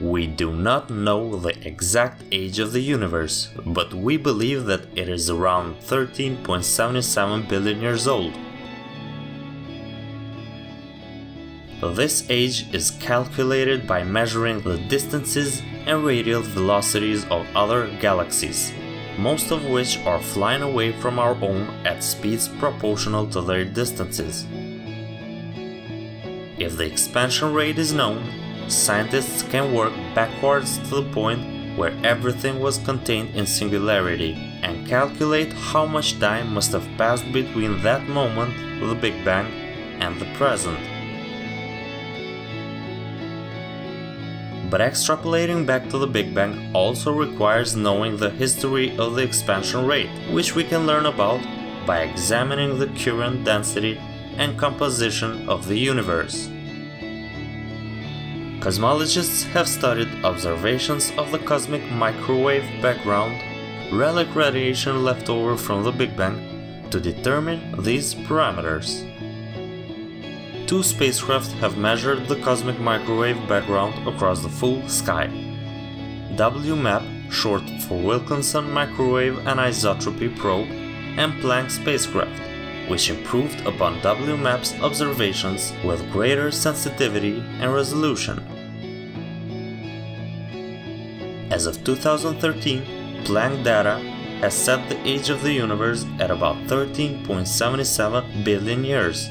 We do not know the exact age of the universe, but we believe that it is around 13.77 billion years old. This age is calculated by measuring the distances and radial velocities of other galaxies, most of which are flying away from our own at speeds proportional to their distances. If the expansion rate is known, scientists can work backwards to the point where everything was contained in singularity and calculate how much time must have passed between that moment, the Big Bang, and the present. But extrapolating back to the Big Bang also requires knowing the history of the expansion rate, which we can learn about by examining the current density and composition of the universe. Cosmologists have studied observations of the cosmic microwave background, relic radiation left over from the Big Bang, to determine these parameters. Two spacecraft have measured the cosmic microwave background across the full sky. WMAP, short for Wilkinson Microwave Anisotropy Probe, and Planck spacecraft, which improved upon WMAP's observations with greater sensitivity and resolution. As of 2013, Planck data has set the age of the universe at about 13.77 billion years,